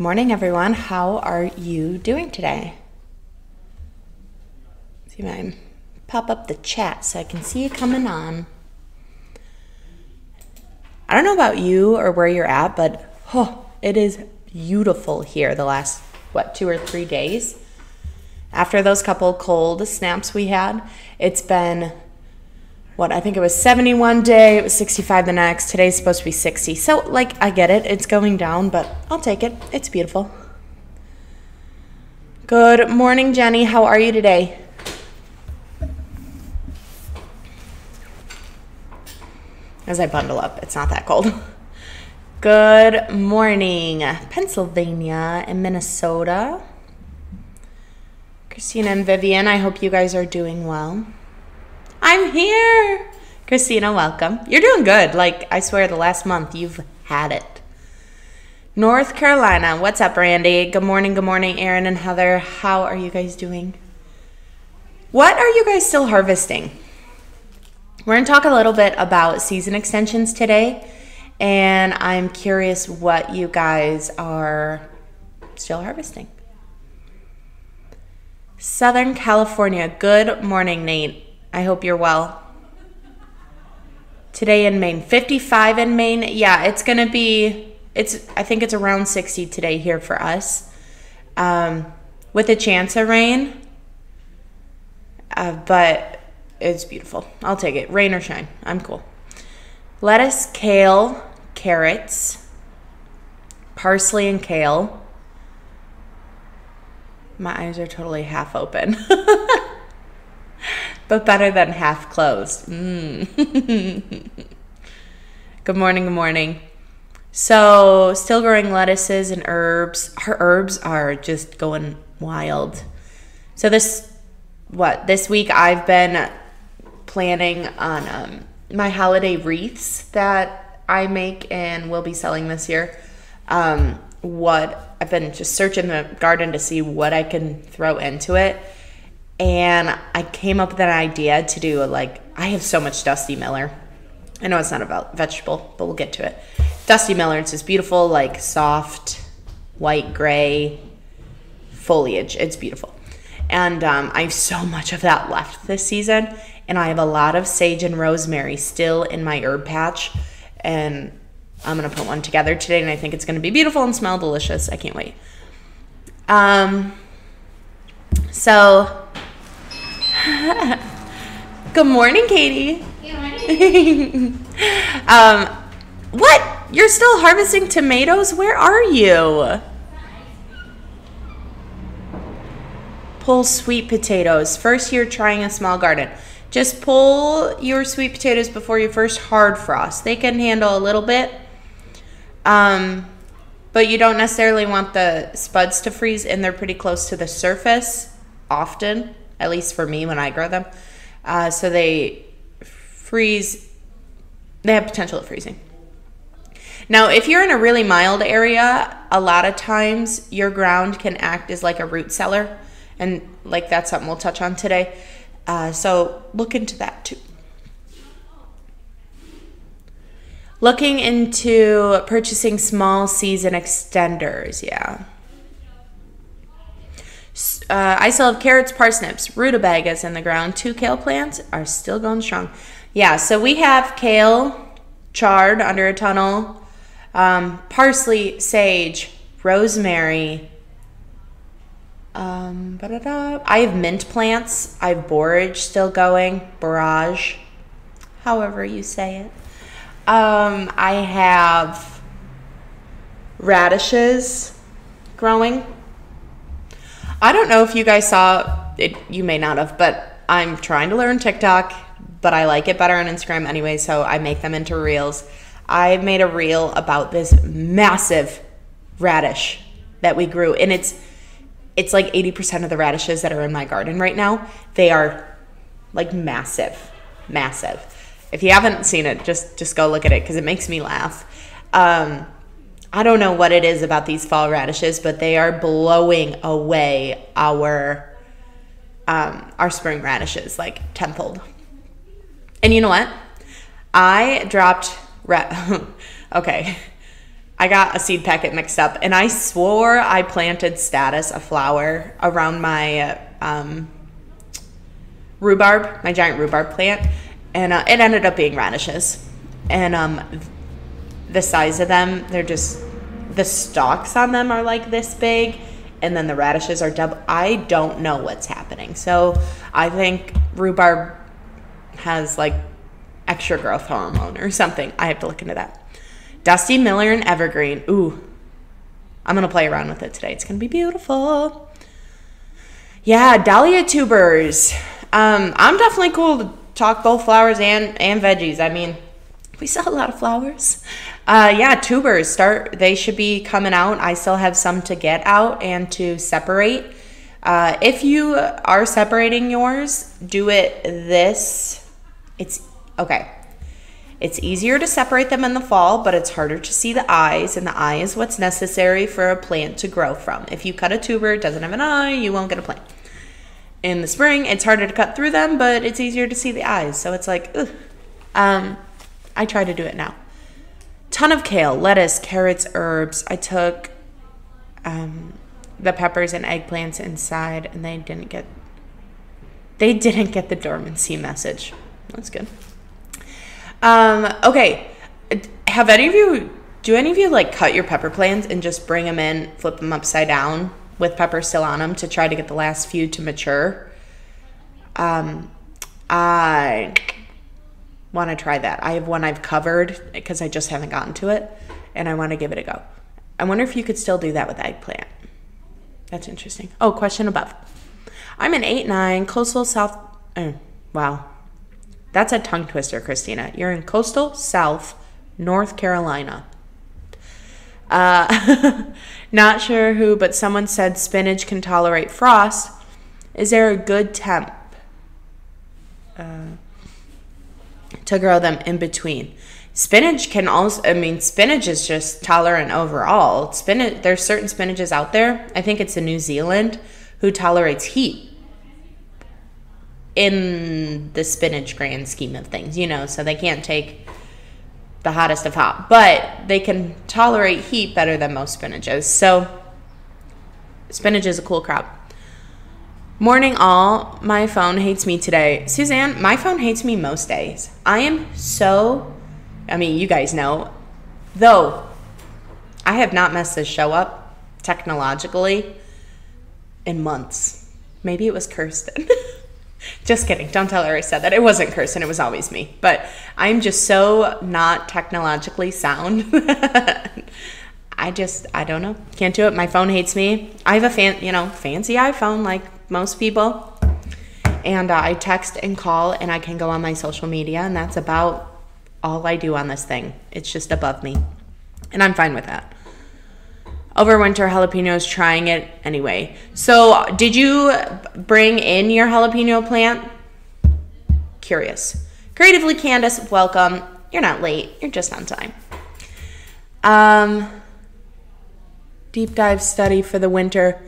Good morning, everyone. How are you doing today? See if I pop up the chat so I can see you coming on. I don't know about you or where you're at, but oh, it is beautiful here the last, what, two or three days. After those couple cold snaps we had, it's been what I think it was 71 day, it was 65 the next. Today's supposed to be 60. So, like, I get it. It's going down, but I'll take it. It's beautiful. Good morning, Jenny. How are you today? As I bundle up, it's not that cold. Good morning, Pennsylvania and Minnesota. Christina and Vivian, I hope you guys are doing well. I'm here. Christina, welcome. You're doing good. Like, I swear, the last month you've had it. North Carolina, what's up, Randy? Good morning, good morning, Aaron and Heather. How are you guys doing? What are you guys still harvesting? We're going to talk a little bit about season extensions today, and I'm curious what you guys are still harvesting. Southern California, good morning, Nate. I hope you're well. Today in Maine, 55 in Maine. Yeah, it's going to be, it's, I think it's around 60 today here for us. Um, with a chance of rain. Uh, but it's beautiful. I'll take it. Rain or shine. I'm cool. Lettuce, kale, carrots, parsley, and kale. My eyes are totally half open. but better than half closed. Mm. good morning, good morning. So, still growing lettuces and herbs. Her herbs are just going wild. So, this, what, this week I've been planning on um, my holiday wreaths that I make and will be selling this year. Um, what I've been just searching the garden to see what I can throw into it and I came up with an idea to do a, like I have so much Dusty Miller. I know it's not about vegetable, but we'll get to it. Dusty Miller, it's this beautiful, like soft, white gray foliage. It's beautiful. And um, I have so much of that left this season. And I have a lot of sage and rosemary still in my herb patch. And I'm going to put one together today. And I think it's going to be beautiful and smell delicious. I can't wait. Um, so Good morning, Katie. Good morning. um, what? You're still harvesting tomatoes? Where are you? Pull sweet potatoes. First, you're trying a small garden. Just pull your sweet potatoes before your first hard frost. They can handle a little bit. Um, but you don't necessarily want the spuds to freeze and they're pretty close to the surface often at least for me when I grow them. Uh, so they freeze, they have potential of freezing. Now, if you're in a really mild area, a lot of times your ground can act as like a root cellar. And like that's something we'll touch on today. Uh, so look into that too. Looking into purchasing small season extenders, yeah. Uh, I still have carrots, parsnips, rutabagas in the ground. Two kale plants are still going strong. Yeah, so we have kale, chard under a tunnel, um, parsley, sage, rosemary. Um, I have mint plants. I have borage still going, borage, however you say it. Um, I have radishes growing. I don't know if you guys saw it, you may not have, but I'm trying to learn TikTok, but I like it better on Instagram anyway, so I make them into reels. I made a reel about this massive radish that we grew, and it's it's like 80% of the radishes that are in my garden right now. They are like massive, massive. If you haven't seen it, just just go look at it because it makes me laugh. Um, I don't know what it is about these fall radishes, but they are blowing away our um, our spring radishes like tenfold. And you know what? I dropped ra- okay. I got a seed packet mixed up, and I swore I planted statice, a flower, around my um, rhubarb, my giant rhubarb plant, and uh, it ended up being radishes. And um, the size of them, they're just the stalks on them are like this big, and then the radishes are double. I don't know what's happening. So I think rhubarb has like extra growth hormone or something. I have to look into that. Dusty Miller and Evergreen. Ooh, I'm gonna play around with it today. It's gonna be beautiful. Yeah, dahlia tubers. Um, I'm definitely cool to talk both flowers and and veggies. I mean, we sell a lot of flowers. Uh, yeah, tubers start. They should be coming out. I still have some to get out and to separate. Uh, if you are separating yours, do it this. It's okay. It's easier to separate them in the fall, but it's harder to see the eyes, and the eye is what's necessary for a plant to grow from. If you cut a tuber, it doesn't have an eye, you won't get a plant. In the spring, it's harder to cut through them, but it's easier to see the eyes. So it's like. Um, I try to do it now. Ton of kale, lettuce, carrots, herbs. I took um, the peppers and eggplants inside, and they didn't get they didn't get the dormancy message. That's good. Um, okay. Have any of you, do any of you like cut your pepper plants and just bring them in, flip them upside down with pepper still on them to try to get the last few to mature? Um, I want to try that. I have one I've covered because I just haven't gotten to it and I want to give it a go. I wonder if you could still do that with eggplant. That's interesting. Oh, question above. I'm an 8 9 coastal south. Uh, wow. That's a tongue twister, Christina. You're in coastal South North Carolina. Uh, not sure who, but someone said spinach can tolerate frost. Is there a good temp uh, to grow them in between? Spinach can also, I mean, spinach is just tolerant overall. Spinach, there's certain spinaches out there. I think it's in New Zealand who tolerates heat in the spinach grand scheme of things, you know, so they can't take the hottest of hot, but they can tolerate heat better than most spinaches. So, spinach is a cool crop. Morning all, my phone hates me today. Suzanne, my phone hates me most days. I am so, I mean, you guys know, though I have not messed this show up technologically in months. Maybe it was Kirsten. Just kidding. Don't tell her I said that. It wasn't Kirsten, it was always me. But I'm just so not technologically sound. I just, I don't know. Can't do it. My phone hates me. I have a fan, you know, fancy iPhone like most people. And uh, I text and call and I can go on my social media and that's about all I do on this thing. It's just above me. And I'm fine with that overwinter jalapenos trying it anyway. So, did you bring in your jalapeno plant? Curious. Creatively Candace, welcome. You're not late, you're just on time. Um, deep dive study for the winter.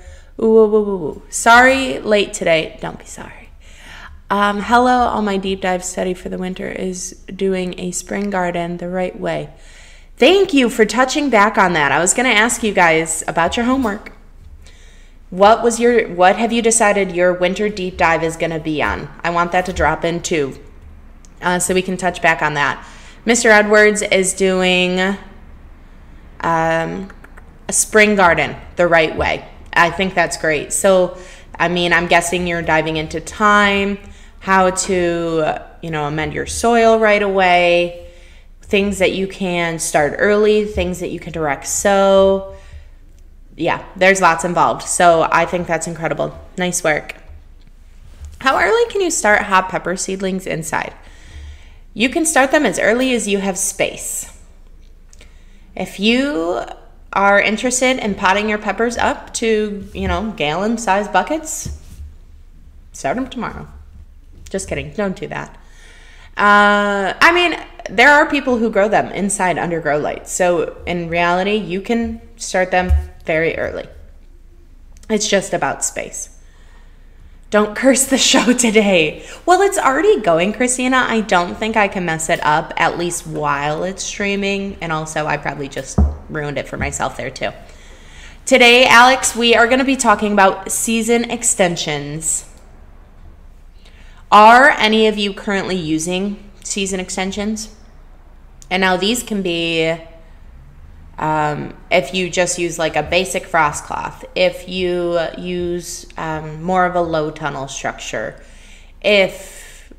Ooh, ooh, ooh, ooh. Sorry, late today. Don't be sorry. Um, hello, all my deep dive study for the winter is doing a spring garden the right way. Thank you for touching back on that. I was going to ask you guys about your homework. What was your what have you decided your winter deep dive is going to be on? I want that to drop in too. Uh, so we can touch back on that. Mr. Edwards is doing um, a spring garden the right way. I think that's great. So, I mean, I'm guessing you're diving into time, how to, you know, amend your soil right away, things that you can start early, things that you can direct sow. Yeah, there's lots involved. So I think that's incredible. Nice work. How early can you start hot pepper seedlings inside? You can start them as early as you have space. If you are interested in potting your peppers up to, you know, gallon size buckets, start them tomorrow. Just kidding. Don't do that. Uh, I mean, there are people who grow them inside under grow lights. So in reality, you can start them very early. It's just about space. Don't curse the show today. Well, it's already going, Christina. I don't think I can mess it up, at least while it's streaming. And also, I probably just ruined it for myself there, too. Today, Alex, we are going to be talking about season extensions. Are any of you currently using season extensions? And now these can be um, if you just use like a basic frost cloth, if you use um, more of a low tunnel structure, if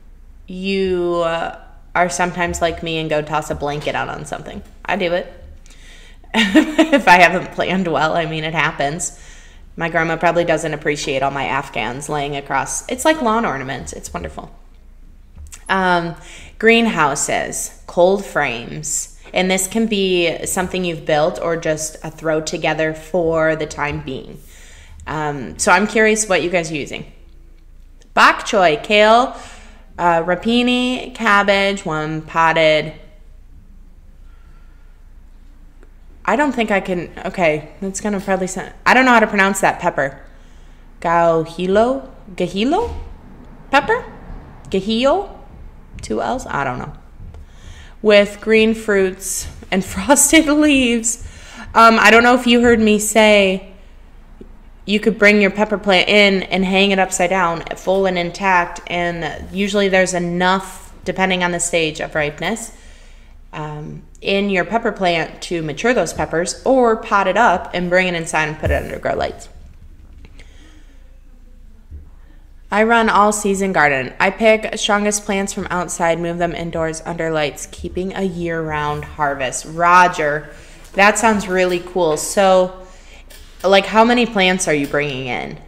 you uh, are sometimes like me and go toss a blanket out on something, I do it. if I haven't planned well, I mean, it happens. My grandma probably doesn't appreciate all my Afghans laying across. It's like lawn ornaments. It's wonderful. Um, greenhouses, cold frames, and this can be something you've built or just a throw together for the time being. Um, so I'm curious what you guys are using. Bok choy, kale, uh, rapini, cabbage, one potted. I don't think I can. Okay, that's gonna probably sound. I don't know how to pronounce that pepper. Gauhilo? Gahilo? Pepper? Gahio? Two L's? I don't know with green fruits and frosted leaves. Um, I don't know if you heard me say you could bring your pepper plant in and hang it upside down, full and intact. And usually there's enough, depending on the stage of ripeness, um, in your pepper plant to mature those peppers, or pot it up and bring it inside and put it under grow lights. I run all season garden. I pick strongest plants from outside, move them indoors under lights, keeping a year round harvest. Roger, that sounds really cool. So, like, how many plants are you bringing in?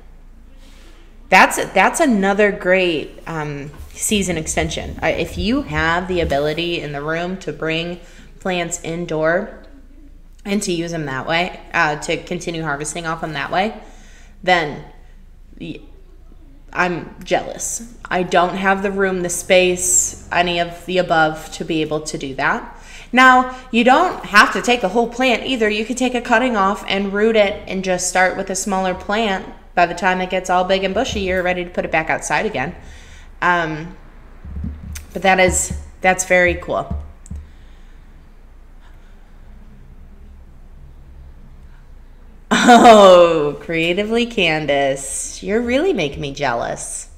That's that's another great um, season extension. If you have the ability in the room to bring plants indoor and to use them that way, uh, to continue harvesting off them that way, then I'm jealous. I don't have the room, the space, any of the above to be able to do that. Now, you don't have to take a whole plant either. You could take a cutting off and root it and just start with a smaller plant. By the time it gets all big and bushy, you're ready to put it back outside again. Um, but that is that's very cool. Oh, creatively Candace. You're really making me jealous.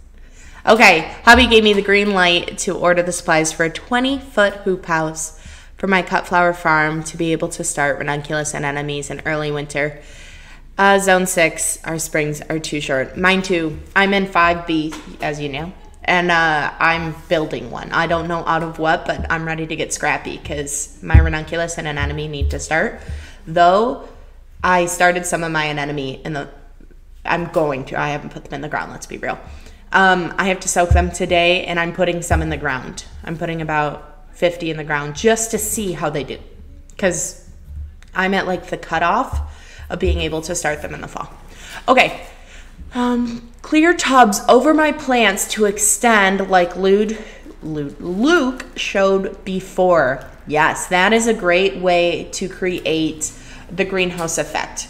Okay, hubby gave me the green light to order the supplies for a 20 foot hoop house for my cut flower farm to be able to start ranunculus anemones in early winter. Uh, zone 6, our springs are too short. Mine too. I'm in 5B, as you know, and uh, I'm building one. I don't know out of what, but I'm ready to get scrappy because my ranunculus and anemone need to start. Though I started some of my anemone in the. I'm going to. I haven't put them in the ground. Let's be real. Um, I have to soak them today, and I'm putting some in the ground. I'm putting about 50 in the ground just to see how they do, because I'm at like the cutoff of being able to start them in the fall. Okay. Um, clear tubs over my plants to extend like Lude, Lude, Luke showed before. Yes, that is a great way to create the greenhouse effect.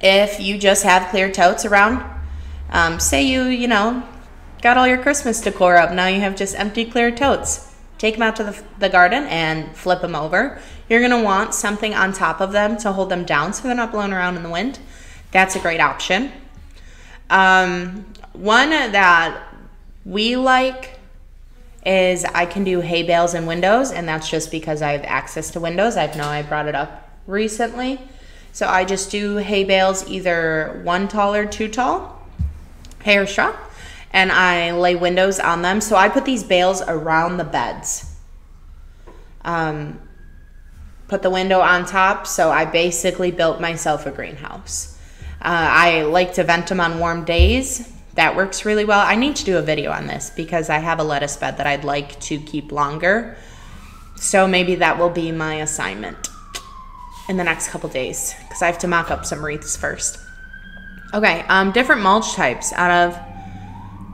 If you just have clear totes around, um, say you, you know, got all your Christmas decor up, now you have just empty clear totes. Take them out to the, the garden and flip them over. You're gonna want something on top of them to hold them down so they're not blown around in the wind. That's a great option. Um, one that we like is I can do hay bales and windows, and that's just because I have access to windows. I know I brought it up recently. So I just do hay bales either one tall or two tall, hay or straw, and I lay windows on them. So I put these bales around the beds. Um, put the window on top. So I basically built myself a greenhouse. Uh, I like to vent them on warm days. That works really well. I need to do a video on this because I have a lettuce bed that I'd like to keep longer. So maybe that will be my assignment in the next couple days because I have to mock up some wreaths first. Okay, um, different mulch types out of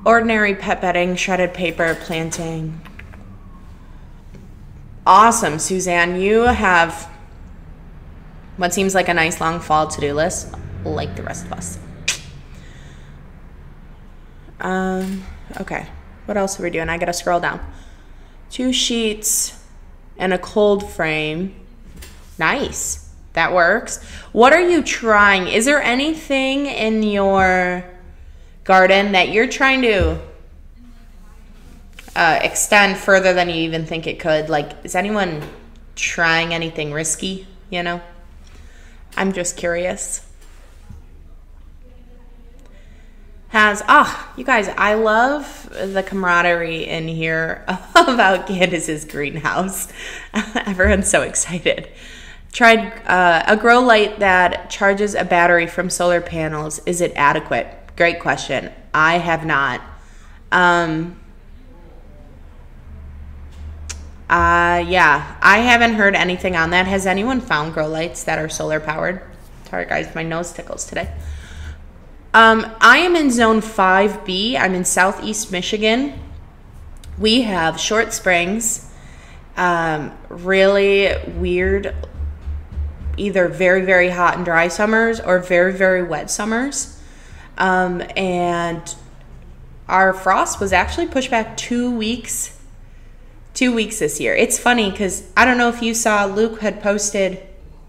ordinary pet bedding, shredded paper, planting. Awesome, Suzanne. You have what seems like a nice long fall to do list, like the rest of us. Um, okay. What else are we doing? I gotta scroll down. Two sheets and a cold frame. Nice. That works. What are you trying? Is there anything in your garden that you're trying to uh, extend further than you even think it could? Like, is anyone trying anything risky? You know? I'm just curious. Has, ah, oh, you guys, I love the camaraderie in here about Candace's greenhouse. Everyone's so excited. Tried uh, a grow light that charges a battery from solar panels. Is it adequate? Great question. I have not. Um, uh, yeah, I haven't heard anything on that. Has anyone found grow lights that are solar powered? Sorry, guys, my nose tickles today. Um, I am in zone 5B. I'm in southeast Michigan. We have short springs, um, really weird, either very, very hot and dry summers or very, very wet summers. Um, and our frost was actually pushed back two weeks two weeks this year. It's funny because I don't know if you saw Luke had posted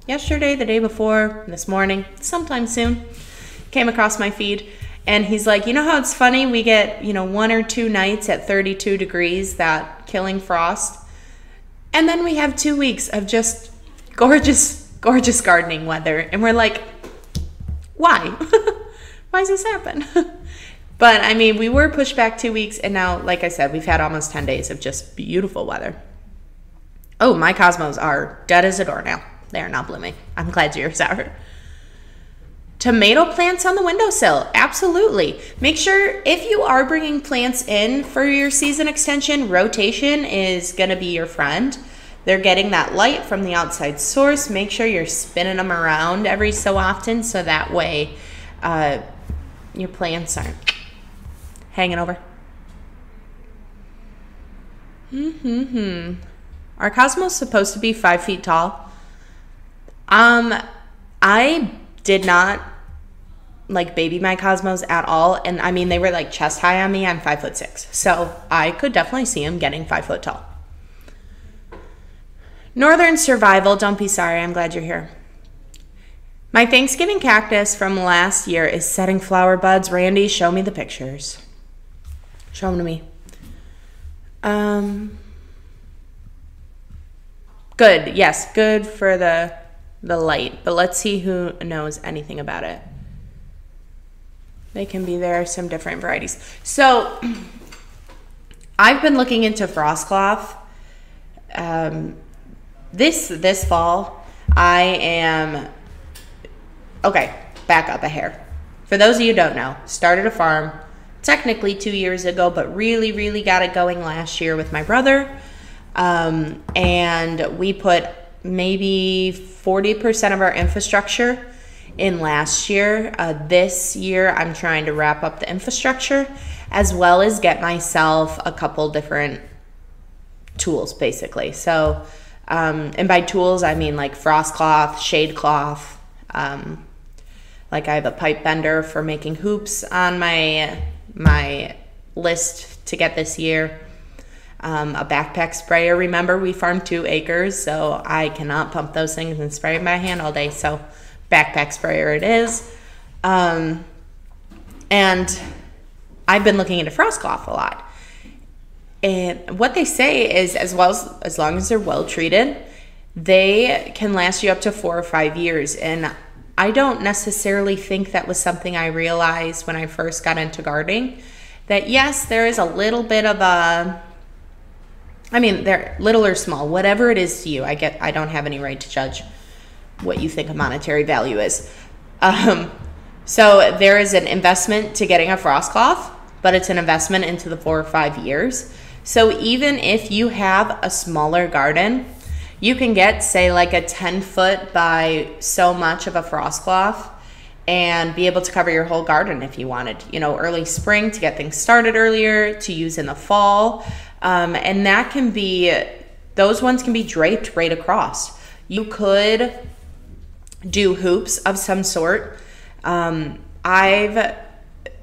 yesterday, the day before, this morning, sometime soon, came across my feed. And he's like, you know how it's funny? We get, you know, one or two nights at 32 degrees, that killing frost. And then we have two weeks of just gorgeous, gorgeous gardening weather. And we're like, why? why does this happen? But I mean, we were pushed back two weeks, and now, like I said, we've had almost 10 days of just beautiful weather. Oh, my cosmos are dead as a door doornail. They are not blooming. I'm glad. Sour. Tomato plants on the windowsill. Absolutely. Make sure if you are bringing plants in for your season extension, rotation is going to be your friend. They're getting that light from the outside source. Make sure you're spinning them around every so often so that way uh, your plants aren't hanging over. Hmm. Are cosmos supposed to be five feet tall? Um, I did not like baby my cosmos at all, and I mean they were like chest high on me. I'm five foot six, so I could definitely see them getting five foot tall. Northern survival. Don't be sorry. I'm glad you're here. My Thanksgiving cactus from last year is setting flower buds. Randy, show me the pictures. Show them to me. Um, good. Yes, good for the the light. But let's see who knows anything about it. They can be there, some different varieties. So I've been looking into frost cloth. Um, this this fall, I am okay. Back up a hair. For those of you don't know, started a farm technically two years ago, but really, really got it going last year with my brother. Um, and we put maybe 40% of our infrastructure in last year. Uh, this year, I'm trying to wrap up the infrastructure as well as get myself a couple different tools, basically. So, um, and by tools, I mean like frost cloth, shade cloth. Um, like I have a pipe bender for making hoops on my my list to get this year. Um, a backpack sprayer. Remember, we farm two acres, so I cannot pump those things and spray by hand all day. So, backpack sprayer it is. Um, and I've been looking into frost cloth a lot. And what they say is, as well as as long as they're well treated, they can last you up to four or five years. And I don't necessarily think that was something I realized when I first got into gardening. That yes, there is a little bit of a I mean, they're little or small, whatever it is to you. I get I don't have any right to judge what you think a monetary value is. Um, so there is an investment to getting a frost cloth, but it's an investment into the four or five years. So even if you have a smaller garden, you can get say like a 10 foot by so much of a frost cloth and be able to cover your whole garden if you wanted you know early spring to get things started earlier to use in the fall. Um, and that can be those ones can be draped right across. You could do hoops of some sort. Um, i've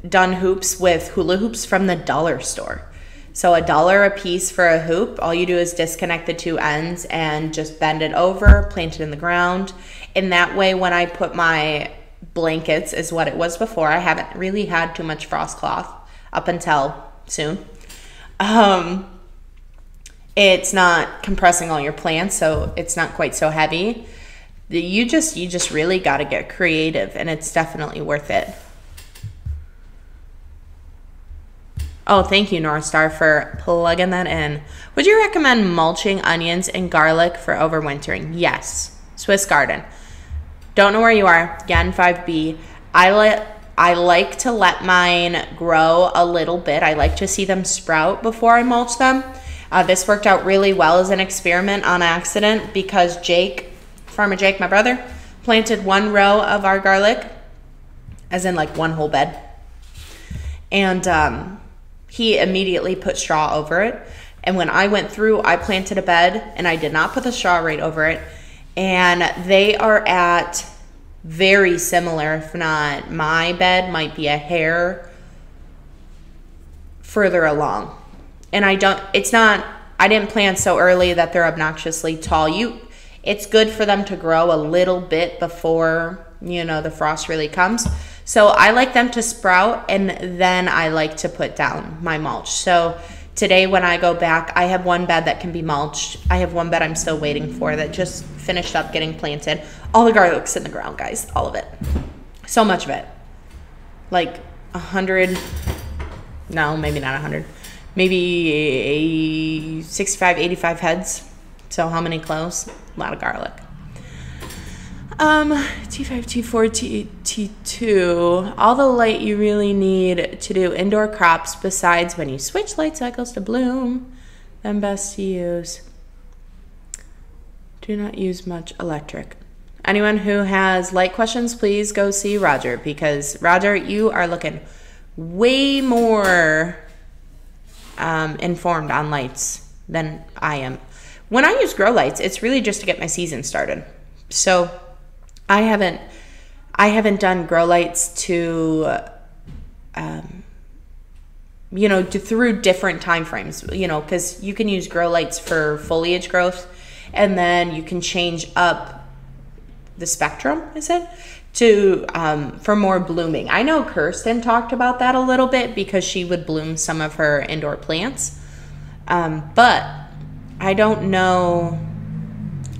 done hoops with hula hoops from the dollar store. So a dollar a piece for a hoop. All you do is disconnect the two ends and just bend it over, plant it in the ground. In that way, when I put my blankets, is what it was before. I haven't really had too much frost cloth up until soon. Um, it's not compressing all your plants, so it's not quite so heavy. You just you just really got to get creative, and it's definitely worth it. Oh, thank you, North Star, for plugging that in. Would you recommend mulching onions and garlic for overwintering? Yes. Swiss Garden. Don't know where you are. Again, 5B. I let I like to let mine grow a little bit. I like to see them sprout before I mulch them. Uh, this worked out really well as an experiment on accident because Jake, Farmer Jake, my brother, planted one row of our garlic, as in like one whole bed. And um, he immediately put straw over it. And when I went through, I planted a bed and I did not put the straw right over it. And they are at very similar, if not my bed might be a hair further along. And I don't, it's not, I didn't plant so early that they're obnoxiously tall. You, it's good for them to grow a little bit before, you know, the frost really comes. So I like them to sprout and then I like to put down my mulch. So today when I go back, I have one bed that can be mulched. I have one bed I'm still waiting for that just finished up getting planted. All the garlic's in the ground, guys. All of it. So much of it. Like a hundred, no, maybe not a hundred. Maybe 65, 85 heads. So how many cloves? A lot of garlic. Um, T5, T4, T, T2, all the light you really need to do indoor crops besides when you switch light cycles to bloom, then best to use. Do not use much electric. Anyone who has light questions, please go see Roger because Roger, you are looking way more um, informed on lights than I am. When I use grow lights, it's really just to get my season started. So I haven't I haven't done grow lights to um, you know through different time frames you know because you can use grow lights for foliage growth and then you can change up the spectrum is it? To um, for more blooming. I know kirsten talked about that a little bit because she would bloom some of her indoor plants. Um, but i don't know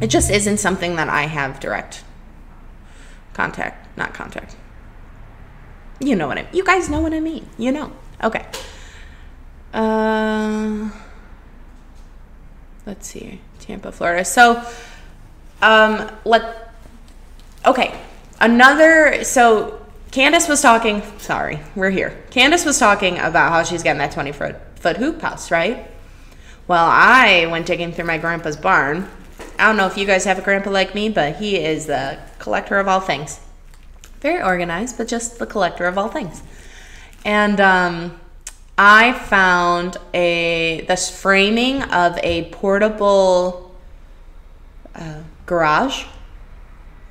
it just isn't something that i have direct contact, not contact. You know what I mean. You guys know what I mean. You know. Okay. Uh, let's see. Tampa, Florida. So, um, let. Okay. Another. So, Candace was talking. Sorry, we're here. Candace was talking about how she's getting that 20 foot, foot hoop house, right? Well, I went digging through my grandpa's barn. I don't know if you guys have a grandpa like me, but he is the collector of all things. Very organized, but just the collector of all things. And um, I found a this framing of a portable uh, garage.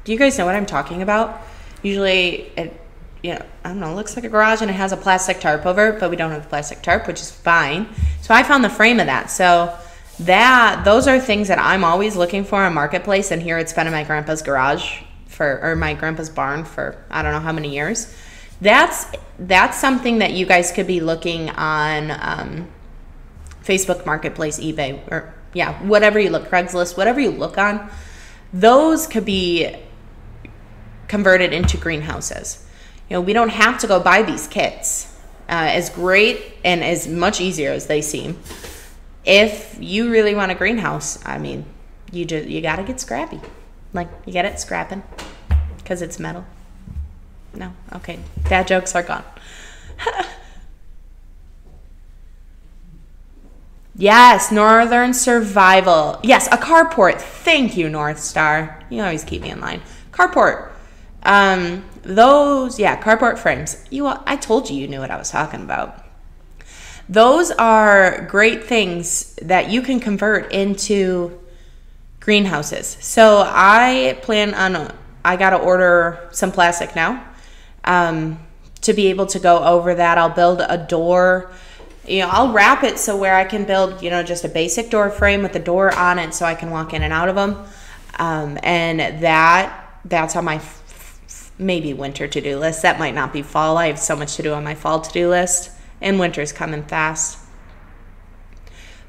Do you guys know what I'm talking about? Usually, it you know I don't know looks like a garage and it has a plastic tarp over it, but we don't have the plastic tarp, which is fine. So I found the frame of that. So that those are things that I'm always looking for on marketplace, and here it's been in my grandpa's garage for or my grandpa's barn for I don't know how many years. That's that's something that you guys could be looking on um, Facebook Marketplace, eBay, or yeah, whatever you look, Craigslist, whatever you look on. Those could be converted into greenhouses. You know, we don't have to go buy these kits. Uh, as great and as much easier as they seem, if you really want a greenhouse, I mean, you just you got to get scrappy. Like you get it scrapping because it's metal. No, okay, dad jokes are gone. yes, Northern Survival. Yes, a carport. Thank you, North Star. You always keep me in line. Carport. Um, those, yeah, carport frames. You, I told you you knew what I was talking about. Those are great things that you can convert into greenhouses. So I plan on, I got to order some plastic now. Um, to be able to go over that. I'll build a door. You know, I'll wrap it so where I can build, you know, just a basic door frame with the door on it so I can walk in and out of them. Um, and that that's on my maybe winter to do list. That might not be fall. I have so much to do on my fall to do list, and winter's coming fast.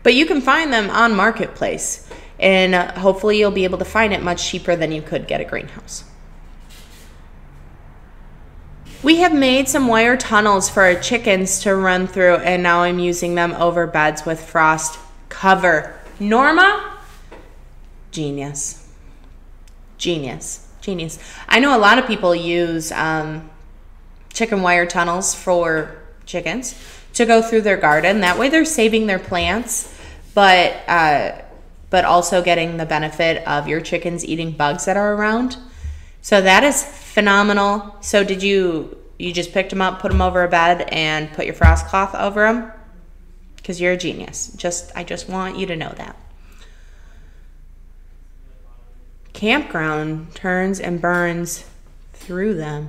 But you can find them on Marketplace, and uh, hopefully you'll be able to find it much cheaper than you could get a greenhouse. We have made some wire tunnels for our chickens to run through, and now I'm using them over beds with frost cover. Norma? Genius. Genius. Genius. I know a lot of people use um, chicken wire tunnels for chickens to go through their garden. That way they're saving their plants, but uh, but also getting the benefit of your chickens eating bugs that are around. So that is phenomenal. So did you you just picked them up, put them over a bed, and put your frost cloth over them? Because you're a genius. Just I just want you to know that. Campground turns and burns through them.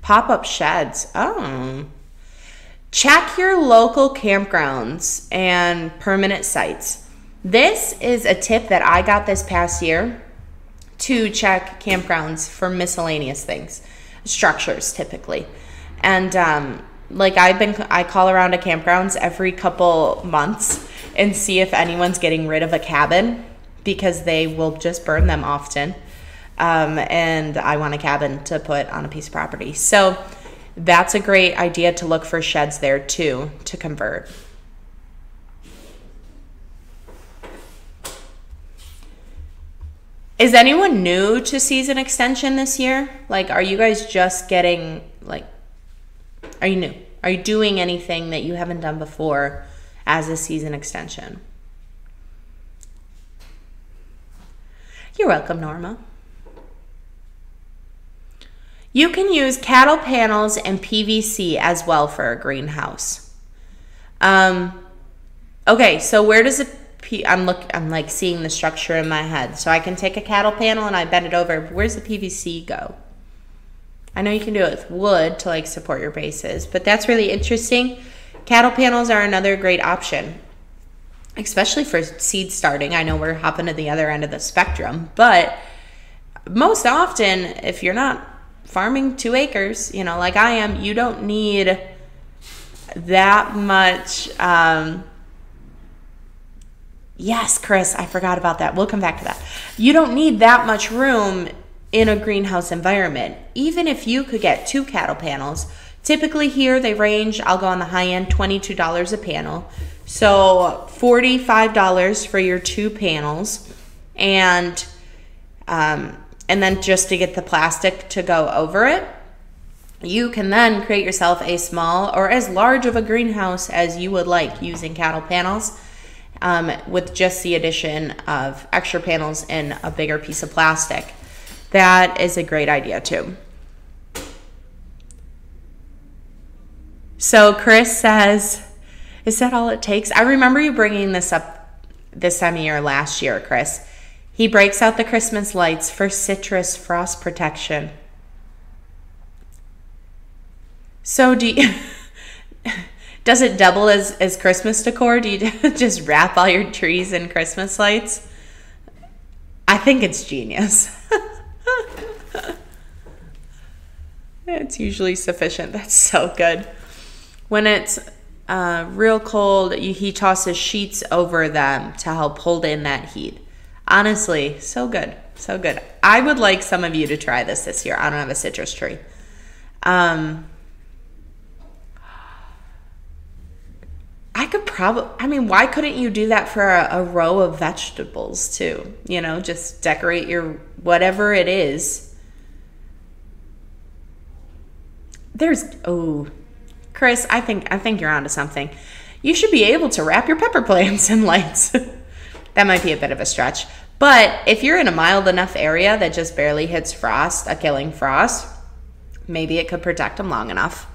Pop up sheds. Oh. Check your local campgrounds and permanent sites. This is a tip that I got this past year to check campgrounds for miscellaneous things, structures typically. And um, like I've been, I call around to campgrounds every couple months and see if anyone's getting rid of a cabin because they will just burn them often. Um, and I want a cabin to put on a piece of property. So that's a great idea to look for sheds there too to convert. Is anyone new to season extension this year? Like, are you guys just getting, like, are you new? Are you doing anything that you haven't done before as a season extension? You're welcome, Norma. You can use cattle panels and PVC as well for a greenhouse. Um, okay, so where does it? I'm look. I'm like seeing the structure in my head. So I can take a cattle panel and I bend it over. Where's the PVC go? I know you can do it with wood to like support your bases, but that's really interesting. Cattle panels are another great option, especially for seed starting. I know we're hopping to the other end of the spectrum, but most often, if you're not farming two acres, you know, like I am, you don't need that much. Um, yes, Chris, I forgot about that. We'll come back to that. You don't need that much room in a greenhouse environment. Even if you could get two cattle panels, typically here they range, I'll go on the high end, $22 a panel. So $45 for your two panels. And um, and then just to get the plastic to go over it, you can then create yourself a small or as large of a greenhouse as you would like using cattle panels um, with just the addition of extra panels and a bigger piece of plastic. That is a great idea too. So Chris says, is that all it takes? I remember you bringing this up this time of year last year, Chris. He breaks out the Christmas lights for citrus frost protection. So do you, does it double as, as Christmas decor? Do you just wrap all your trees in Christmas lights? I think it's genius. it's usually sufficient. That's so good. When it's uh, real cold, he tosses sheets over them to help hold in that heat. Honestly, so good. So good. I would like some of you to try this this year. I don't have a citrus tree. Um, I could probably, I mean, why couldn't you do that for a, a, row of vegetables too? You know, just decorate your whatever it is. There's, oh, Chris, I think, I think you're onto something. You should be able to wrap your pepper plants in lights. that might be a bit of a stretch. But if you're in a mild enough area that just barely hits frost, a killing frost, maybe it could protect them long enough.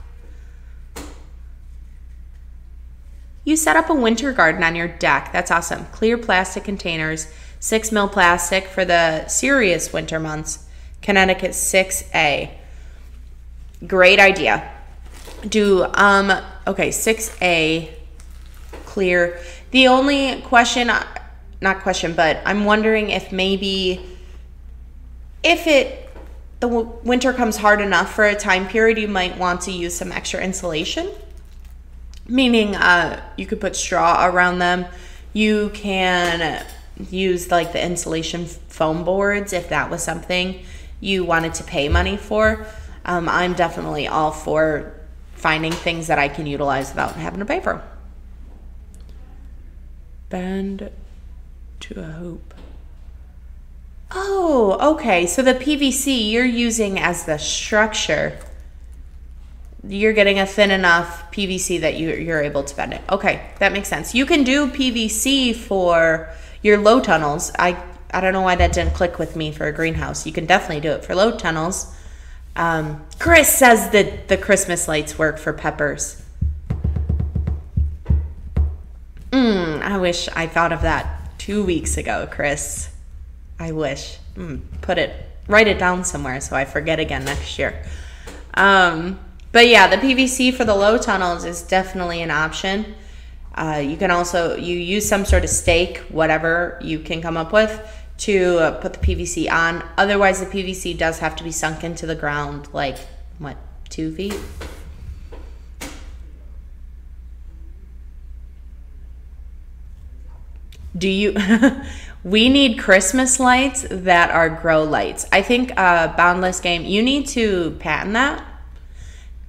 You set up a winter garden on your deck. That's awesome. Clear plastic containers, 6 mil plastic for the serious winter months. Connecticut 6A. Great idea. Do um okay, 6A clear. The only question not question, but I'm wondering if maybe if it the winter comes hard enough for a time period, you might want to use some extra insulation. Meaning, uh, you could put straw around them. You can use like the insulation foam boards if that was something you wanted to pay money for. Um, I'm definitely all for finding things that I can utilize without having to pay for. Bend to a hoop. Oh, okay. So the PVC you're using as the structure, you're getting a thin enough PVC that you, you're able to bend it. Okay, that makes sense. You can do PVC for your low tunnels. I I don't know why that didn't click with me for a greenhouse. You can definitely do it for low tunnels. Um, Chris says that the Christmas lights work for peppers. Mm, I wish I thought of that two weeks ago, Chris. I wish. Mm, put it, write it down somewhere so I forget again next year. Um, but yeah, the PVC for the low tunnels is definitely an option. Uh, you can also you use some sort of stake, whatever you can come up with, to uh, put the PVC on. Otherwise, the PVC does have to be sunk into the ground, like what two feet. Do you? we need Christmas lights that are grow lights. I think uh, Boundless Game. You need to patent that.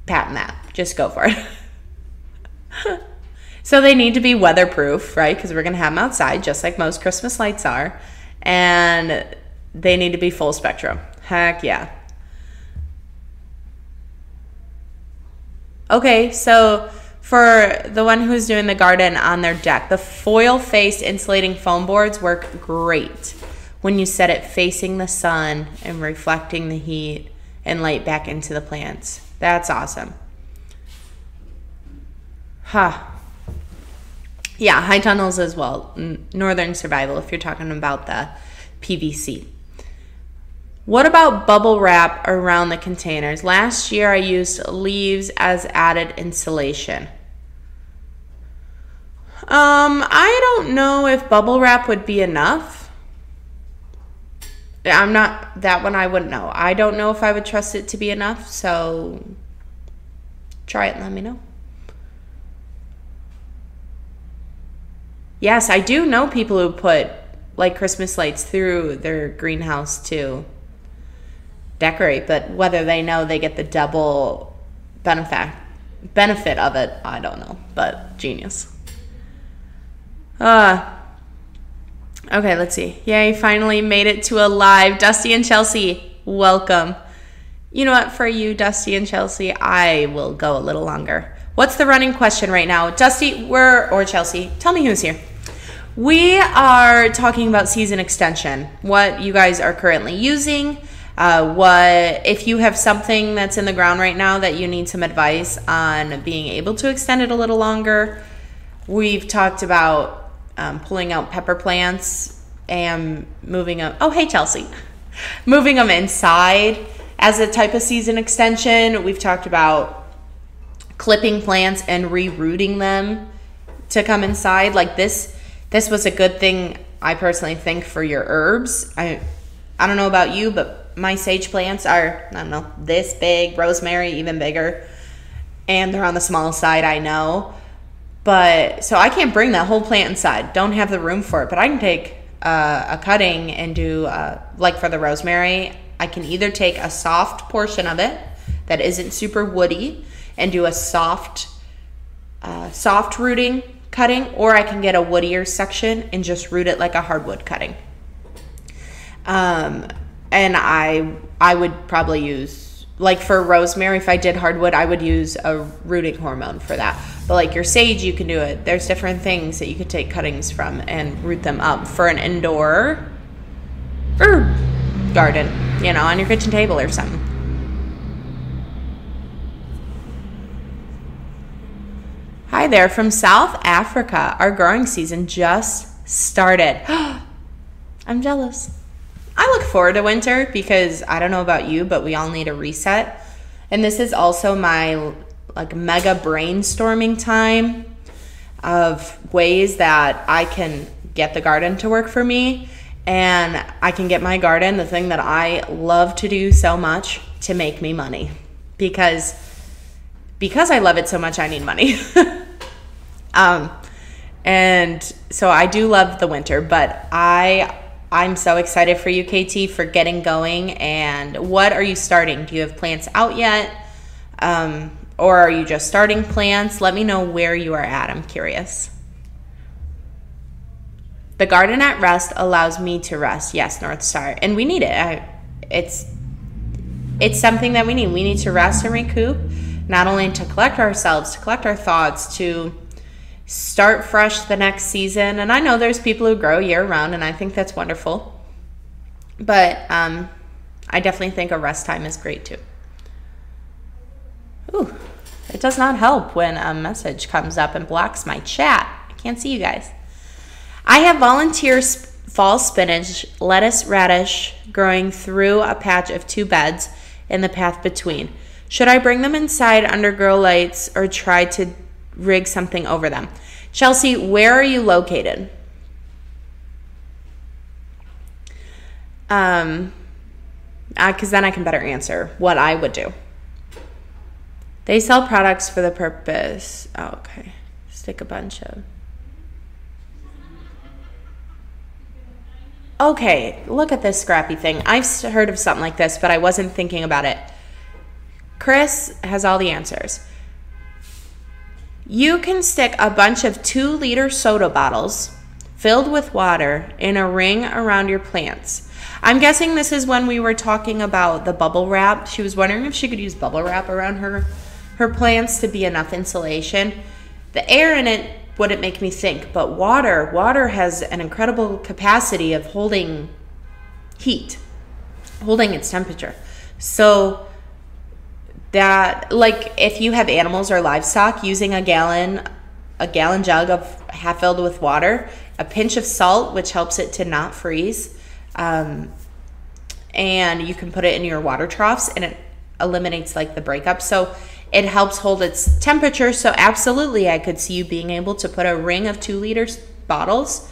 Patent that. Just go for it. So they need to be weatherproof, right? Because we're going to have them outside, just like most Christmas lights are. And they need to be full spectrum. Heck yeah. Okay, so for the one who's doing the garden on their deck, the foil faced insulating foam boards work great when you set it facing the sun and reflecting the heat and light back into the plants. That's awesome. Huh. Yeah, high tunnels as well. Northern survival, if you're talking about the PVC. What about bubble wrap around the containers? Last year I used leaves as added insulation. Um, I don't know if bubble wrap would be enough. I'm not, that one I wouldn't know. I don't know if I would trust it to be enough, so try it and let me know. Yes, I do know people who put like Christmas lights through their greenhouse to decorate, but whether they know they get the double benefit benefit of it, I don't know. But genius. Uh Okay, let's see. Yay, finally made it to a live. Dusty and Chelsea, welcome. You know what, for you, Dusty and Chelsea, I will go a little longer. What's the running question right now? Dusty, where, or Chelsea, tell me who's here. We are talking about season extension, what you guys are currently using. Uh, what if you have something that's in the ground right now that you need some advice on being able to extend it a little longer? We've talked about um, pulling out pepper plants and moving them. Oh, hey, Chelsea. moving them inside as a type of season extension. We've talked about clipping plants and rerooting them to come inside. Like this this was a good thing I personally think for your herbs. I I don't know about you, but my sage plants are I don't know this big, rosemary even bigger, and they're on the small side. I know, but so I can't bring that whole plant inside. Don't have the room for it. But I can take uh, a cutting and do uh, like for the rosemary. I can either take a soft portion of it that isn't super woody and do a soft, uh, soft rooting cutting, or I can get a woodier section and just root it like a hardwood cutting. Um, and I I would probably use like for rosemary if I did hardwood I would use a rooting hormone for that. But like your sage you can do it. There's different things that you could take cuttings from and root them up for an indoor or garden, you know, on your kitchen table or something. Hi there from South Africa. Our growing season just started. I'm jealous. I look forward to winter because I don't know about you, but we all need a reset. And this is also my like mega brainstorming time of ways that I can get the garden to work for me and I can get my garden, the thing that I love to do so much, to make me money. Because because I love it so much, I need money. um, and so I do love the winter, but I I'm so excited for you, KT, for getting going. And what are you starting? Do you have plants out yet? Um, or are you just starting plants? Let me know where you are at. I'm curious. The garden at rest allows me to rest. Yes, North Star. And we need it. I, it's it's something that we need. We need to rest and recoup, not only to collect ourselves, to collect our thoughts, to start fresh the next season. And I know there's people who grow year round, and I think that's wonderful. But um, I definitely think a rest time is great too. Ooh, it does not help when a message comes up and blocks my chat. I can't see you guys. I have volunteer fall spinach, lettuce, radish growing through a patch of two beds in the path between. Should I bring them inside under grow lights or try to rig something over them? Chelsea, where are you located? Um, because uh, then I can better answer what I would do. They sell products for the purpose. Oh, okay. Stick a bunch of. Okay, look at this scrappy thing. I've heard of something like this, but I wasn't thinking about it. Chris has all the answers. You can stick a bunch of two liter soda bottles filled with water in a ring around your plants. I'm guessing this is when we were talking about the bubble wrap. She was wondering if she could use bubble wrap around her her plants to be enough insulation. The air in it wouldn't make me think, but water, water has an incredible capacity of holding heat, holding its temperature. So that like if you have animals or livestock using a gallon a gallon jug of half filled with water, a pinch of salt, which helps it to not freeze. Um, and you can put it in your water troughs and it eliminates like the breakup. So it helps hold its temperature. So, absolutely, I could see you being able to put a ring of two liters bottles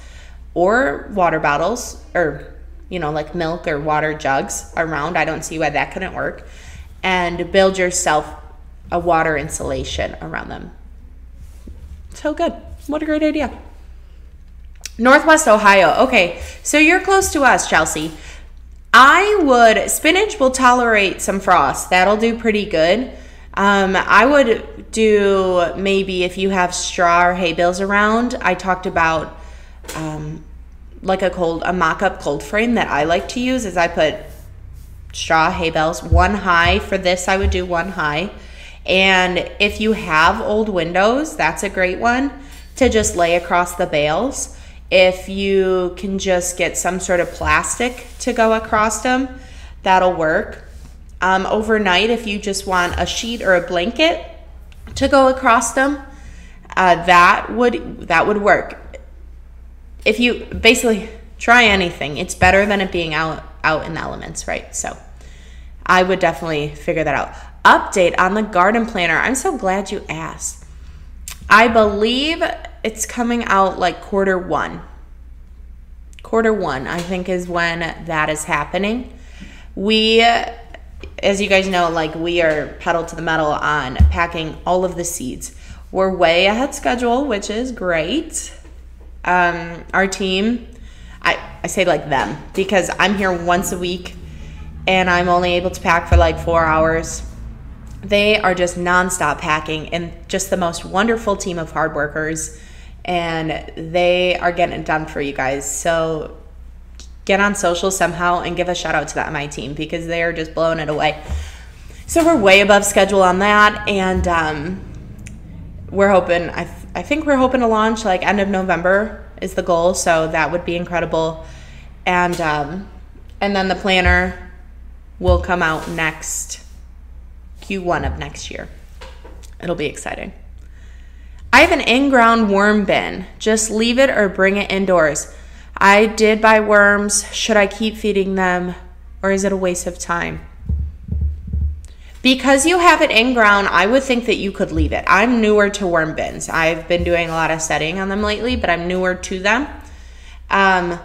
or water bottles or, you know, like milk or water jugs around. I don't see why that couldn't work. And build yourself a water insulation around them. So good. What a great idea. Northwest Ohio. Okay, so you're close to us, Chelsea. I would, spinach will tolerate some frost. That'll do pretty good. Um, I would do maybe if you have straw or hay bales around. I talked about um, like a cold a mock-up cold frame that I like to use is I put straw hay bales one high for this I would do one high and if you have old windows that's a great one to just lay across the bales if you can just get some sort of plastic to go across them that'll work um, overnight if you just want a sheet or a blanket to go across them. Uh, that would that would work. If you basically try anything, it's better than it being out out in the elements, right? So I would definitely figure that out. Update on the garden planner. I'm so glad you asked. I believe it's coming out like quarter one. Quarter one, I think, is when that is happening. We as you guys know, like we are pedal to the metal on packing all of the seeds. We're way ahead schedule, which is great. Um, our team, I, I say like them because I'm here once a week and I'm only able to pack for like four hours. They are just nonstop packing and just the most wonderful team of hard workers. And they are getting it done for you guys. So get on social somehow and give a shout out to that my team because they are just blowing it away. So we're way above schedule on that, and um, we're hoping. I, th- I think we're hoping to launch like end of November is the goal. So that would be incredible, and um, and then the planner will come out next Q1 of next year. It'll be exciting. I have an in-ground worm bin. Just leave it or bring it indoors. I did buy worms. Should I keep feeding them or is it a waste of time? Because you have it in ground, I would think that you could leave it. I'm newer to worm bins. I've been doing a lot of setting on them lately, but I'm newer to them. Um,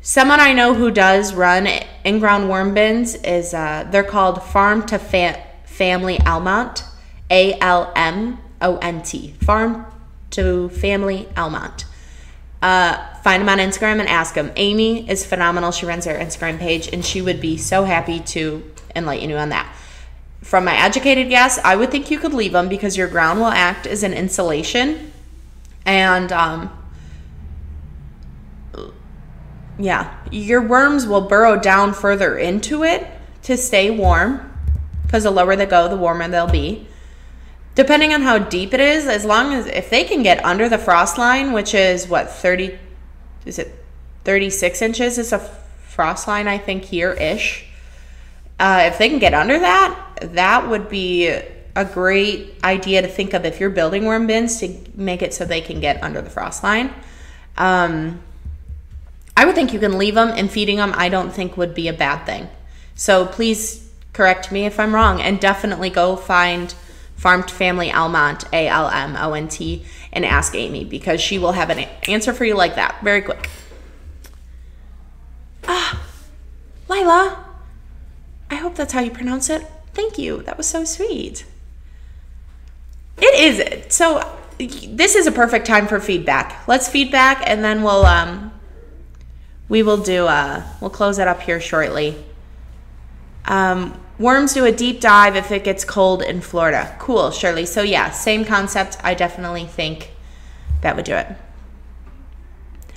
someone I know who does run in ground worm bins is uh, they're called Farm to Fa- Family Almont, A L M O N T, Farm to Family Almont. Uh, find them on Instagram and ask them. Amy is phenomenal. She runs her Instagram page, and she would be so happy to enlighten you on that. From my educated guess, I would think you could leave them because your ground will act as an insulation. And um, yeah, your worms will burrow down further into it to stay warm because the lower they go, the warmer they'll be. Depending on how deep it is, as long as if they can get under the frost line, which is what 30 is it 36 inches is a frost line, I think here ish. Uh, if they can get under that, that would be a great idea to think of if you're building worm bins to make it so they can get under the frost line. Um, I would think you can leave them and feeding them, I don't think would be a bad thing. So please correct me if I'm wrong and definitely go find Farm to Family Almont, A L M O N T, and ask Amy because she will have an answer for you like that very quick. Ah, Lila, I hope that's how you pronounce it. Thank you. That was so sweet. It is. So this is a perfect time for feedback. Let's feedback and then we'll um we will do uh we'll close it up here shortly. Um worms do a deep dive if it gets cold in Florida. Cool, Shirley. So yeah, same concept. I definitely think that would do it.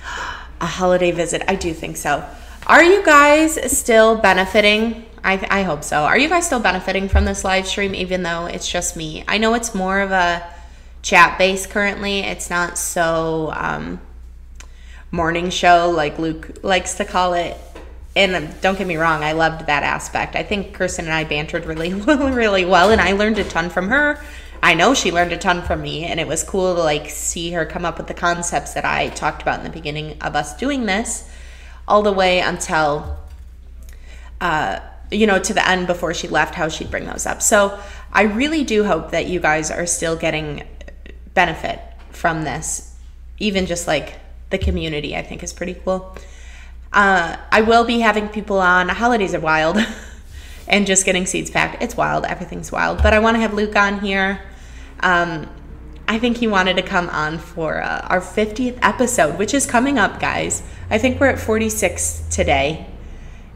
A holiday visit. I do think so. Are you guys still benefiting I, I hope so. Are you guys still benefiting from this live stream, even though it's just me? I know it's more of a chat base currently. It's not so um, morning show like Luke likes to call it. And don't get me wrong, I loved that aspect. I think Kirsten and I bantered really, really well, and I learned a ton from her. I know she learned a ton from me, and it was cool to like see her come up with the concepts that I talked about in the beginning of us doing this, all the way until uh, you know, to the end before she left, how she'd bring those up. So I really do hope that you guys are still getting benefit from this, even just like the community, I think is pretty cool. Uh, I will be having people on. Holidays are wild and just getting seeds packed. It's wild. Everything's wild. But I want to have Luke on here. Um, I think he wanted to come on for uh, our 50th episode, which is coming up, guys. I think we're at 46 today.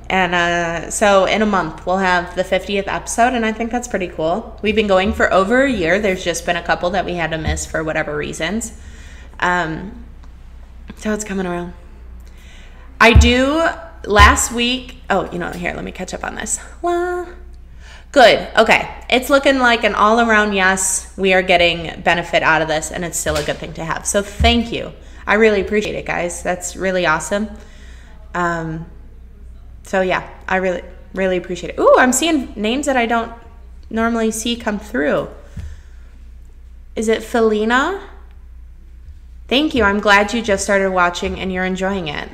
And uh, so in a month, we'll have the 50th episode, and I think that's pretty cool. We've been going for over a year. There's just been a couple that we had to miss for whatever reasons. Um, so it's coming around. I do last week. Oh, you know, here, let me catch up on this. Well, good. Okay. It's looking like an all around yes. We are getting benefit out of this, and it's still a good thing to have. So thank you. I really appreciate it, guys. That's really awesome. Um, so yeah, I really really appreciate it. Ooh, I'm seeing names that I don't normally see come through. Is it Felina? Thank you. I'm glad you just started watching and you're enjoying it.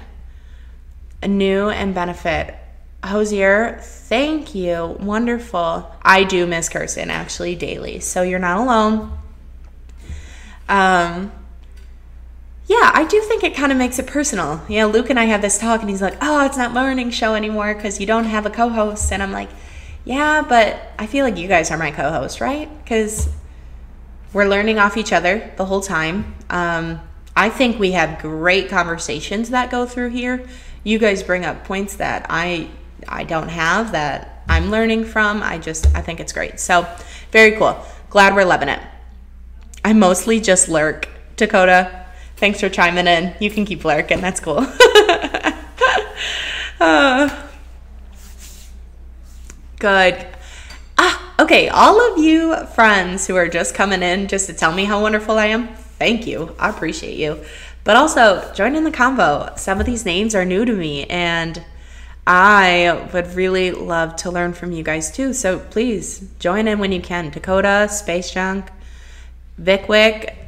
A new and benefit. Hosier, thank you. Wonderful. I do miss Kirsten actually daily, so you're not alone. Um, yeah, I do think it kind of makes it personal. You know, Luke and I have this talk, and he's like, "Oh, it's not morning show anymore because you don't have a co-host." And I'm like, "Yeah, but I feel like you guys are my co-host, right? Because we're learning off each other the whole time. Um, I think we have great conversations that go through here. You guys bring up points that I I don't have that I'm learning from. I just I think it's great. So very cool. Glad we're loving it. I mostly just lurk, Dakota. Thanks for chiming in. You can keep lurking. That's cool. uh, good. Ah, okay. All of you friends who are just coming in just to tell me how wonderful I am, thank you. I appreciate you. But also, join in the convo. Some of these names are new to me, and I would really love to learn from you guys too. So please join in when you can. Dakota, Space Junk, Vic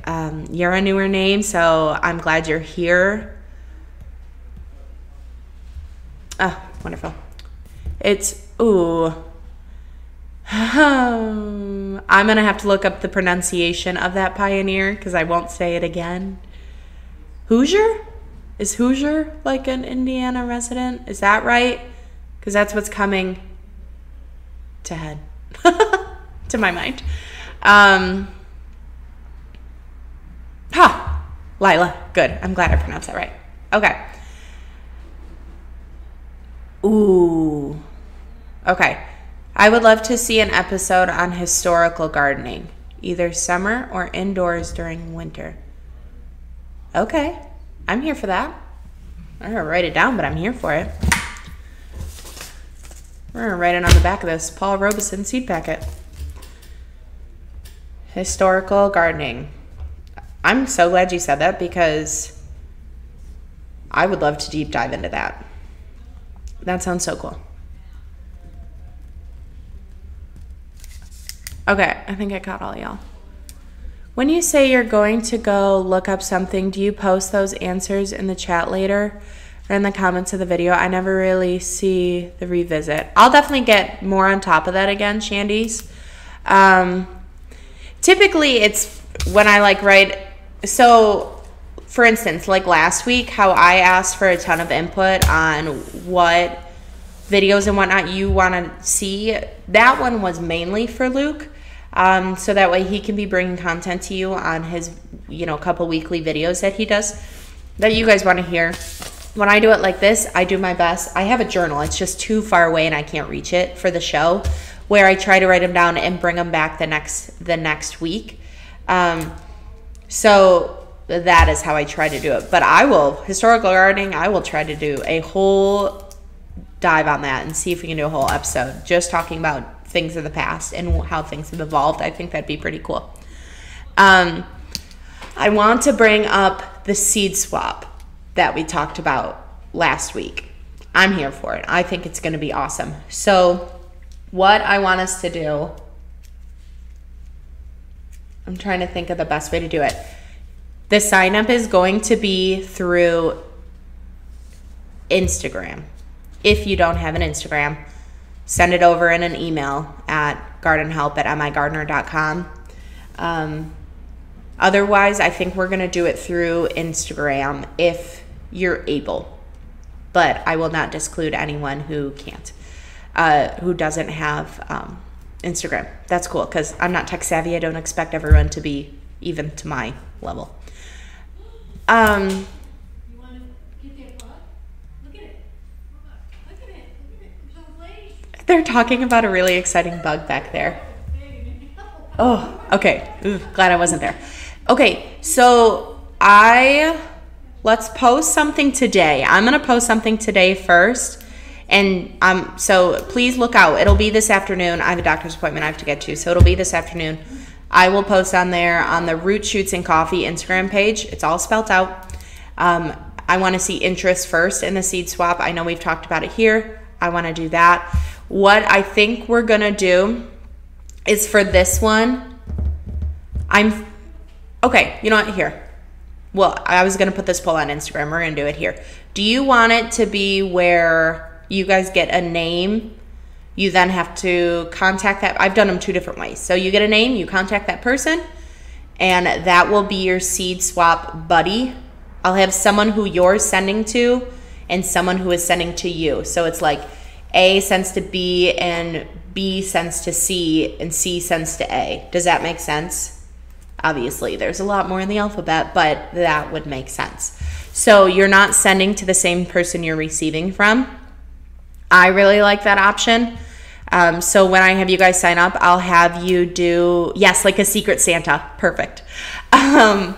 um, you're a newer name, so I'm glad you're here. Oh, wonderful. It's, ooh, I'm going to have to look up the pronunciation of that pioneer because I won't say it again. Hoosier? Is Hoosier like an Indiana resident? Is that right? Because that's what's coming to head to my mind. Um, ha, Lila. Good. I'm glad I pronounced that right. Okay. Ooh. Okay. I would love to see an episode on historical gardening, either summer or indoors during winter. Okay. I'm here for that. I'm to write it down, but I'm here for it. We're to write it on the back of this Paul Robeson seed packet. Historical gardening. I'm so glad you said that because I would love to deep dive into that. That sounds so cool. Okay, I think I caught all y'all. When you say you're going to go look up something, do you post those answers in the chat later or in the comments of the video? I never really see the revisit. I'll definitely get more on top of that again, Shandy's. Um, typically, it's when I like write. So, for instance, like last week, how I asked for a ton of input on what videos and whatnot you want to see. That one was mainly for Luke. Um, so that way he can be bringing content to you on his, you know, couple weekly videos that he does that you guys want to hear. When I do it like this, I do my best. I have a journal. It's just too far away and I can't reach it for the show where I try to write them down and bring them back the next the next week. Um, so that is how I try to do it. But I will historical gardening. I will try to do a whole dive on that and see if we can do a whole episode just talking about things of the past and how things have evolved. I think that'd be pretty cool. Um, I want to bring up the seed swap that we talked about last week. I'm here for it. I think it's going to be awesome. So, what I want us to do, I'm trying to think of the best way to do it. The sign up is going to be through Instagram. If you don't have an Instagram, send it over in an email at gardenhelp at migardener.com. Um, otherwise, I think we're going to do it through Instagram if you're able. But I will not disclude anyone who can't, uh, who doesn't have um, Instagram. That's cool because I'm not tech savvy. I don't expect everyone to be even to my level. Um, They're talking about a really exciting bug back there. Oh, okay. Ooh, glad I wasn't there. Okay, so I let's post something today. I'm gonna post something today first, and um, so please look out. It'll be this afternoon. I have a doctor's appointment I have to get to, so it'll be this afternoon. I will post on there on the Root Shoots and Coffee Instagram page. It's all spelt out. Um, I want to see interest first in the seed swap. I know we've talked about it here. I want to do that. What I think we're going to do is for this one, I'm okay. You know what? Here. Well, I was going to put this poll on Instagram. We're going to do it here. Do you want it to be where you guys get a name? You then have to contact that. I've done them two different ways. So you get a name, you contact that person, and that will be your seed swap buddy. I'll have someone who you're sending to and someone who is sending to you. So it's like, a sends to B and B sends to C and C sends to A. Does that make sense? Obviously, there's a lot more in the alphabet, but that would make sense. So you're not sending to the same person you're receiving from. I really like that option. Um, so when I have you guys sign up, I'll have you do, yes, like a secret Santa. Perfect. Um,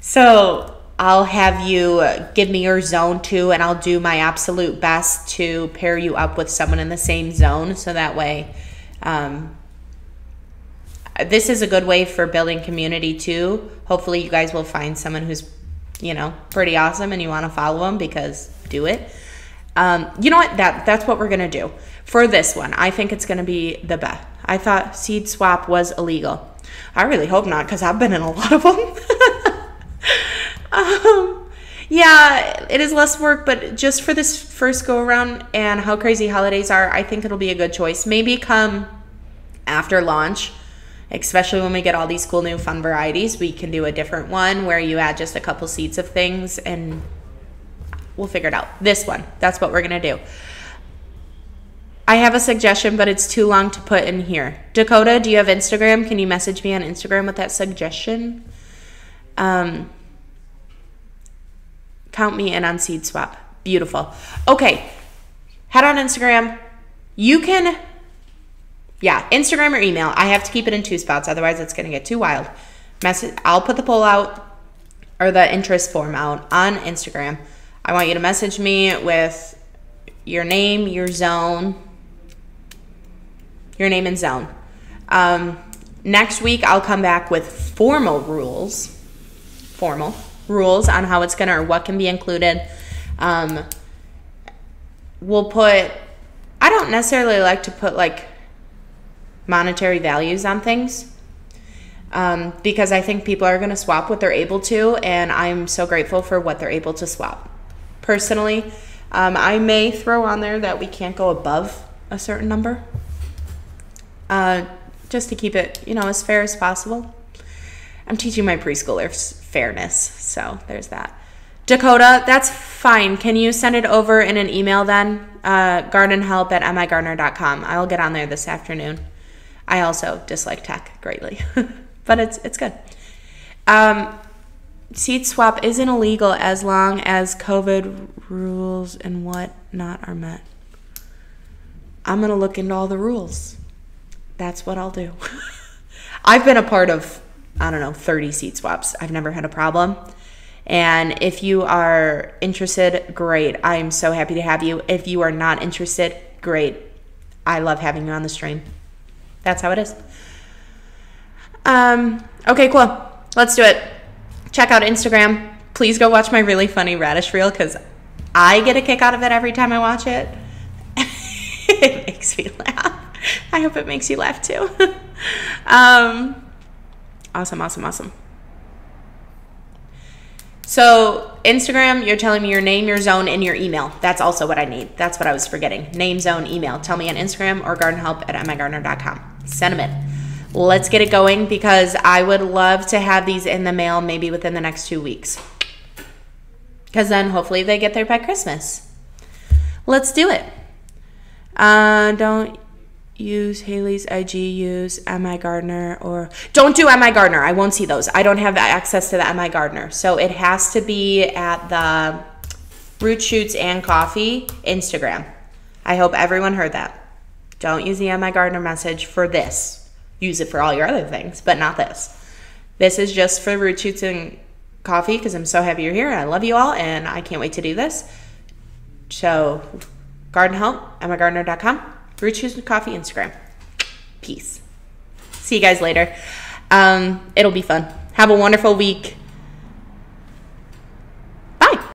so I'll have you give me your zone too, and I'll do my absolute best to pair you up with someone in the same zone so that way. Um, this is a good way for building community too. Hopefully, you guys will find someone who's, you know, pretty awesome and you want to follow them because do it. Um, you know what? That that's what we're gonna do for this one. I think it's gonna be the best. I thought seed swap was illegal. I really hope not because I've been in a lot of them. Um, yeah, it is less work, but just for this first go around and how crazy holidays are, I think it'll be a good choice. Maybe come after launch especially when we get all these cool new fun varieties. We can do a different one where you add just a couple seeds of things and we'll figure it out. This one, that's what we're gonna do. I have a suggestion, but it's too long to put in here. Dakota, do you have Instagram? Can you message me on Instagram with that suggestion? Um, count me in on Seed Swap. Beautiful. Okay, head on Instagram. You can, yeah, Instagram or email. I have to keep it in two spots, otherwise it's gonna get too wild. Message. I'll put the poll out or the interest form out on Instagram. I want you to message me with your name, your zone, your name and zone. Um, next week, I'll come back with formal rules, formal rules on how it's gonna or what can be included. Um, we'll put. I don't necessarily like to put like monetary values on things. Um, because I think people are to swap what they're able to, and I'm so grateful for what they're able to swap. Personally, um, I may throw on there that we can't go above a certain number uh, just to keep it, you know, as fair as possible. I'm teaching my preschoolers fairness, so there's that. Dakota, that's fine. Can you send it over in an email then? Uh, gardenhelp at migardener.com. I'll get on there this afternoon. I also dislike tech greatly, but it's it's good. Um, seed swap isn't illegal as long as COVID rules and whatnot are met. I'm gonna look into all the rules that's what I'll do. I've been a part of, I don't know, 30 seat swaps. I've never had a problem. And if you are interested, great. I'm so happy to have you. If you are not interested, great. I love having you on the stream. That's how it is. Um, okay, cool. Let's do it. Check out Instagram. Please go watch my really funny radish reel because I get a kick out of it every time I watch it. it makes me laugh. I hope it makes you laugh too. um, awesome, awesome, awesome. So, Instagram, you're telling me your name, your zone, and your email. That's also what I need. That's what I was forgetting. Name, zone, email. Tell me on Instagram or gardenhelp at them in. Let's get it going because I would love to have these in the mail maybe within the next two weeks. Because then hopefully they get there by Christmas. Let's do it. Uh, don't use Haley's IG, use MI Gardener, or don't do MI Gardener. I won't see those. I don't have access to the MI Gardener. So it has to be at the Root Shoots and Coffee Instagram. I hope everyone heard that. Don't use the MI Gardener message for this. Use it for all your other things, but not this. This is just for Root Shoots and Coffee because I'm so happy you're here and I love you all and I can't wait to do this. So, Garden Help, MIGardener.com. Root Shoots with Coffee Instagram. Peace. See you guys later. Um, it'll be fun. Have a wonderful week.